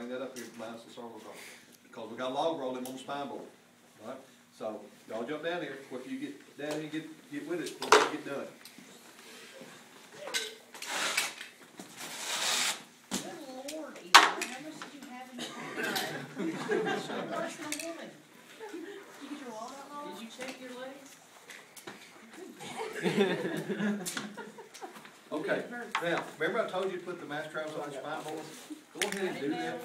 bring that up here, minus the cross. Because we got log rolling on the spine board, alright? So, y'all jump down here, quick you get down here and get, get with it, before we get done. Good lord, Eli, how much did you have in your car? Worse than a woman. You get your wallet out, Did you check your legs? Okay, now, remember I told you to put the mass traps on the spine board? Go ahead and do that,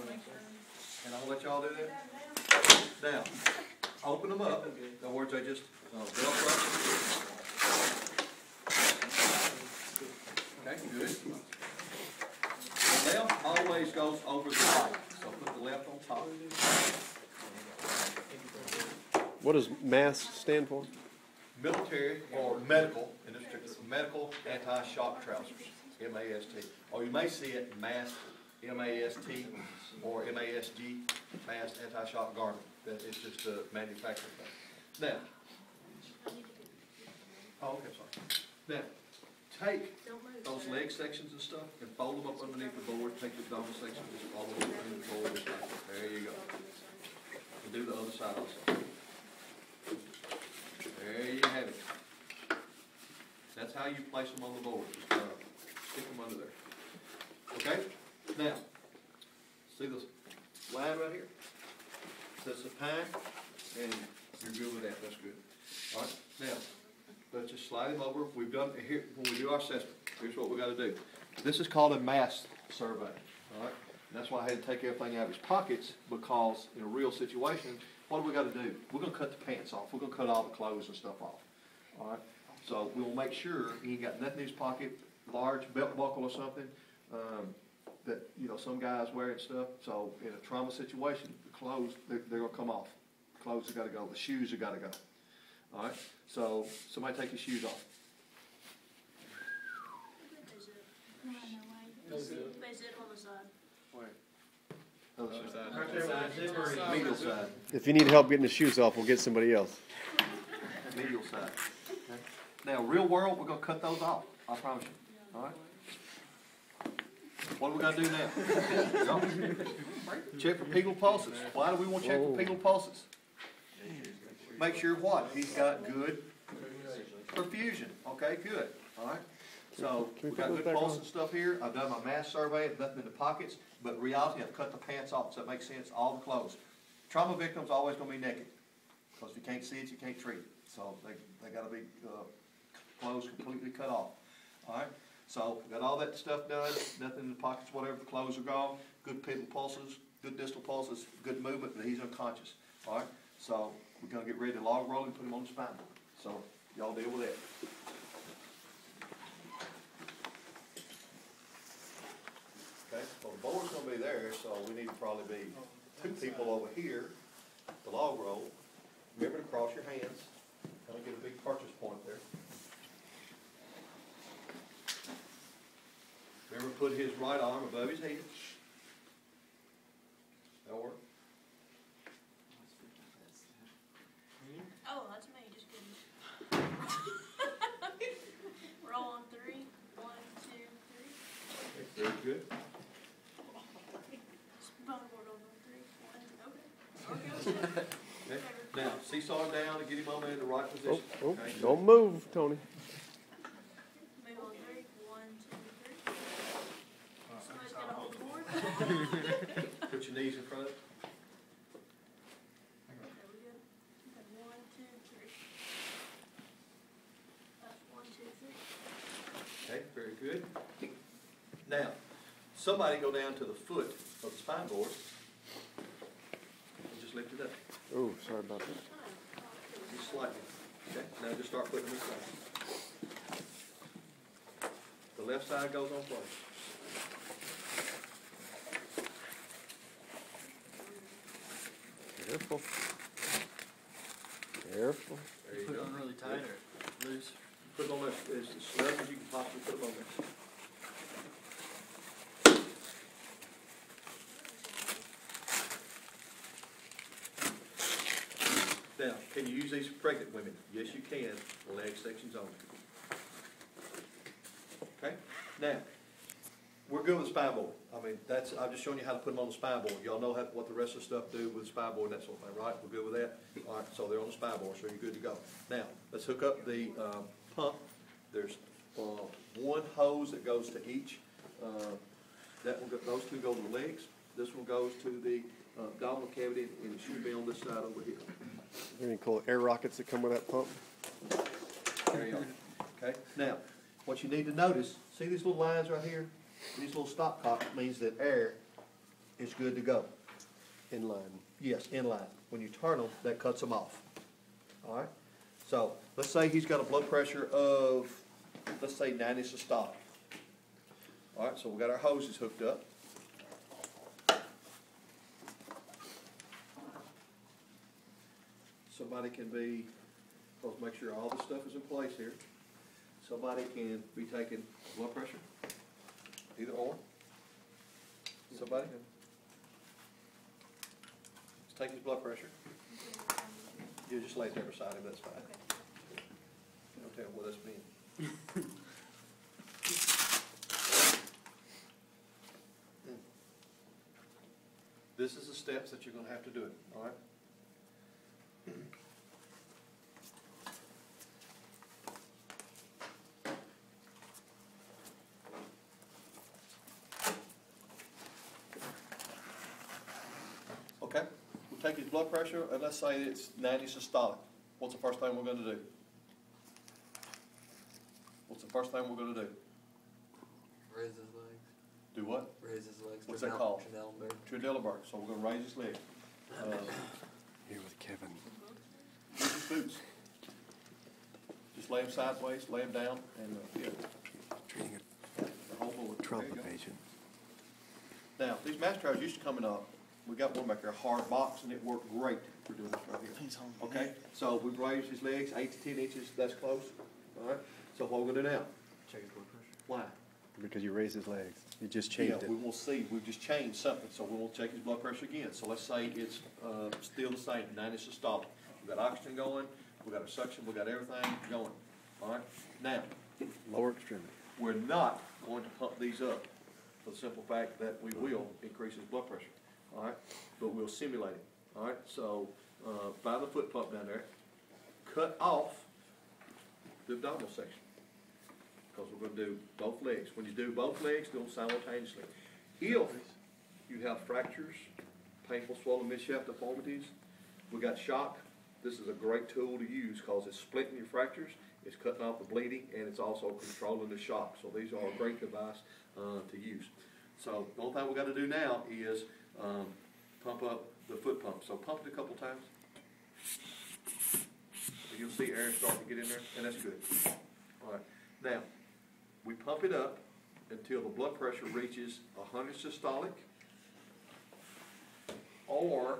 and I'll let y'all do that. Now, open them up, in other words, I just, uh. Okay, good. The left always goes over the right, so put the left on top. What does MAST stand for? military or medical, in this particular, medical anti-shock trousers, M-A-S-T. Or you may see it masked, M-A-S-T, or M-A-S-G, masked anti-shock garment. That is just a manufacturing thing. Now. Oh, okay, sorry. Now, take those leg sections and stuff and fold them up underneath the board, take the abdominal section, just fold them up underneath the board. There you go. And do the other side also. There you have it. That's how you place them on the board, just, uh, stick them under there. Okay, now, see this line right here? Says supine, and you're good with that, that's good. All right, now, let's just slide him over, we've done, here, when we do our assessment, here's what we gotta do. This is called a mass survey, all right? And that's why I had to take everything out of his pockets, because in a real situation, what do we gotta do? We're gonna cut the pants off, we're gonna cut all the clothes and stuff off, all right? So we'll make sure he ain't got nothing in his pocket, large belt buckle or something, um, that, you know, some guys wear and stuff. So in a trauma situation, the clothes, they're, they're gonna come off. Clothes have gotta go, the shoes have gotta go. All right, so somebody take your shoes off. Is it on the side? Other side. Medial side, If you need help getting the shoes off, we'll get somebody else. medial side. Okay? Now, real world, we're gonna cut those off, I promise you, all right? What do we gotta do now? Check for pedal pulses. Why do we wanna check for pedal pulses? Make sure what? He's got good perfusion. Okay, good, all right? So, we we put got good back pulse and stuff here. I've done my mass survey, nothing in the pockets, but reality, I've cut the pants off. Does that make sense? All the clothes. Trauma victims always gonna be naked, because if you can't see it, you can't treat it. So they, they gotta be, uh, clothes completely cut off, all right? So, got all that stuff done, nothing in the pockets, whatever, the clothes are gone, good pedal pulses, good distal pulses, good movement, but he's unconscious, all right? So, we're gonna get ready to log roll and put him on the spine so, y'all deal with that. Okay, well, the board's gonna be there, so we need to probably be two people over here, the log roll. Remember to cross your hands, kind of get a big purchase point there. Remember, put his right arm above his head. That'll work. Oh, that's me, just kidding. Roll on three. One, two, three. Very good. Spinal cord on three. One, okay. Okay. Okay, now seesaw him down and get him over in the right Oh, position. oh, okay? don't move, Tony. Move on three. One, two, three. Somebody's gotta hold the board. Put your knees in front. Okay, we good? Okay, one, two, three. That's one, two, three. Okay, very good. Now, somebody go down to the foot of the spine board. And just lift it up, Oh, sorry about that. just slightly. Okay, now just start putting them in place. The left side goes on place. Careful. Careful. There you Put go. it on really tight or loose? Put them on there, as snug as you can possibly put them on there. Now, can you use these for pregnant women? Yes, you can, leg sections only. Okay, now, we're good with spine board. I mean, that's, I'm just showing you how to put them on the spine board. Y'all know how, what the rest of the stuff do with the spine board and that sort of thing, right? We're good with that? All right, so they're on the spine board, so you're good to go. Now, let's hook up the, um, pump. There's, uh, one hose that goes to each, uh, that will go, those two go to the legs. This one goes to the, uh, abdominal cavity, and it should be on this side over here. Any cool air rockets that come with that pump? There you are. Okay, now, what you need to notice, see these little lines right here? These little stop cocks means that air is good to go. In line. Yes, in line. When you turn them, that cuts them off. All right? So, let's say he's got a blood pressure of, let's say ninety systolic. All right, so we got our hoses hooked up. Somebody can be, let's make sure all the stuff is in place here. Somebody can be taking blood pressure, either or. Somebody? Let's take his blood pressure. You just lay it there beside him, that's fine. Don't tell him what that's mean. This is the steps that you're gonna have to do it, all right? Okay, we'll take his blood pressure, and let's say it's ninety systolic. What's the first thing we're gonna do? What's the first thing we're gonna do? Raise his legs. Do what? Raise his legs. What's that called? Trinellenberg. Trendelenburg, so we're gonna raise his leg. Uh, Here with Kevin. Use his boots. Just lay him sideways, lay him down, and, uh, yeah, Treating the whole board. a Trump There you go. patient. Now, these mass trials used to come in a, we got one back there, a hard box, and it worked great for doing this right here. Okay, so we've raised his legs eight to ten inches, that's close, all right? So what we're gonna do now? Check his blood pressure. Why? Because you raised his legs. You just Yeah, changed it. we will see, we've just changed something, so we will check his blood pressure again. So let's say it's, uh, still the same, ninety systolic. We've got oxygen going, we've got a suction, we've got everything going, all right? Now, Lower extremity. we're not going to pump these up for the simple fact that we will increase his blood pressure, all right? But we'll simulate it, all right? So, uh, by the foot pump down there, cut off the abdominal section. Because we're gonna do both legs. When you do both legs, do them simultaneously. If you have fractures, painful swollen mid-shaft deformities, we got shock, this is a great tool to use because it's splitting your fractures, it's cutting off the bleeding, and it's also controlling the shock. So these are a great device, uh, to use. So the only thing we've gotta do now is, um, pump up the foot pump. So pump it a couple times. You'll see air starting to get in there, and that's good. All right, now, we pump it up until the blood pressure reaches hundred systolic, or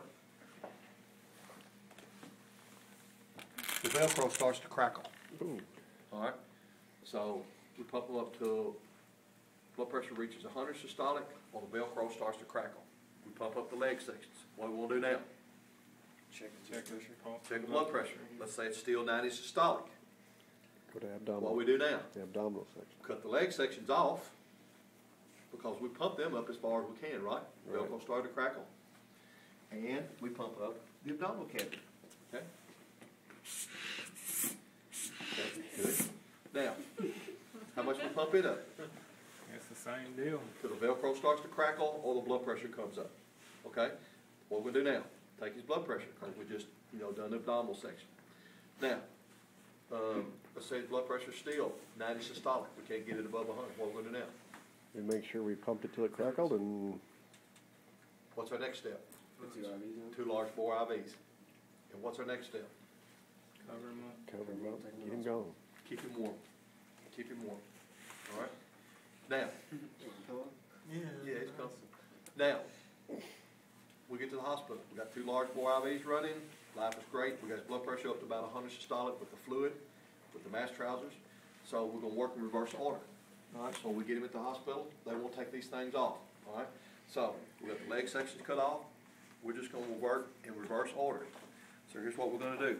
the Velcro starts to crackle. Ooh. All right, so we pump them up till blood pressure reaches hundred systolic, or the Velcro starts to crackle. We pump up the leg sections. What we wanna do now? Check the check pressure. Check the blood pressure. Let's say it's still ninety systolic. Go to What abdominal. we do now? The abdominal section. cut the leg sections off, because we pump them up as far as we can, right? Right. Velcro start to crackle. And we pump up the abdominal cavity, okay? Okay, good. Now, how much we pump it up? It's the same deal. Till the Velcro starts to crackle or the blood pressure comes up, okay? What we're going to do now, take his blood pressure, because we just, you know, done the abdominal section. Now, um, let's say his blood pressure's still ninety systolic, we can't get it above hundred, what we gonna do now? We make sure we pumped it till it crackled and What's our next step? What's your IVs on? Two large bore IVs. And what's our next step? Cover him up. cover him up, get him going. Keep him warm. Keep him warm. All right? Now, Yeah. yeah, it's coming. Now, we get to the hospital. We got two large bore IVs running. Life is great. We got his blood pressure up to about hundred systolic with the fluid, with the MAST trousers. So we're gonna work in reverse order. All right, so we get him at the hospital, they won't take these things off, all right? So, we got the leg sections cut off, we're just gonna work in reverse order. So here's what we're gonna do.